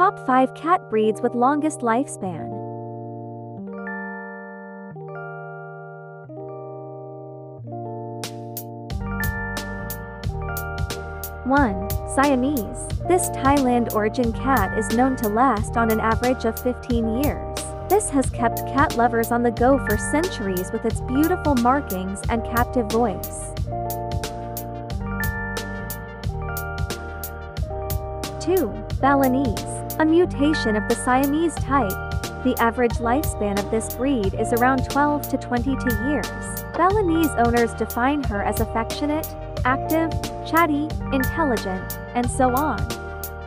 Top 5 cat breeds with longest lifespan. One, Siamese. This Thailand origin cat is known to last on an average of 15 years. This has kept cat lovers on the go for centuries with its beautiful markings and captive voice. 2. Balinese. A mutation of the Siamese type. The average lifespan of this breed is around 12 to 22 years. Balinese owners define her as affectionate, active, chatty, intelligent, and so on.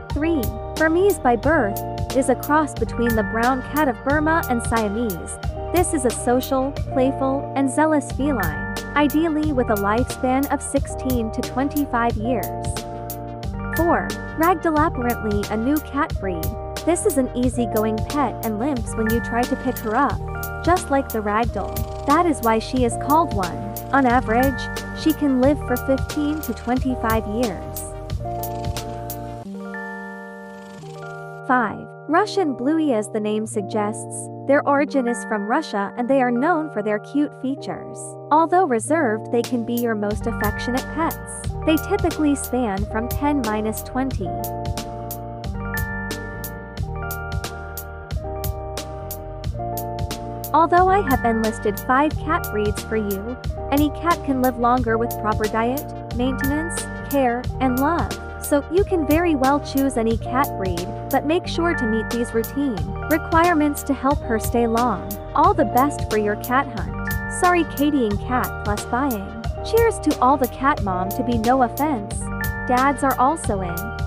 3. Burmese by birth is a cross between the brown cat of Burma and Siamese. This is a social, playful, and zealous feline, ideally with a lifespan of 16 to 25 years. 4. Ragdoll a new cat breed. This is an easygoing pet and limps when you try to pick her up, just like the ragdoll. That is why she is called one. On average, she can live for 15 to 25 years. 5. Russian Bluey as the name suggests, their origin is from Russia and they are known for their cute features. Although reserved they can be your most affectionate pets. They typically span from 10-20. Although I have enlisted 5 cat breeds for you, any cat can live longer with proper diet, maintenance, care, and love. So you can very well choose any cat breed, but make sure to meet these routine requirements to help her stay long. All the best for your cat hunt. Sorry Katieing cat plus buying. Cheers to all the cat mom to be no offense. Dads are also in.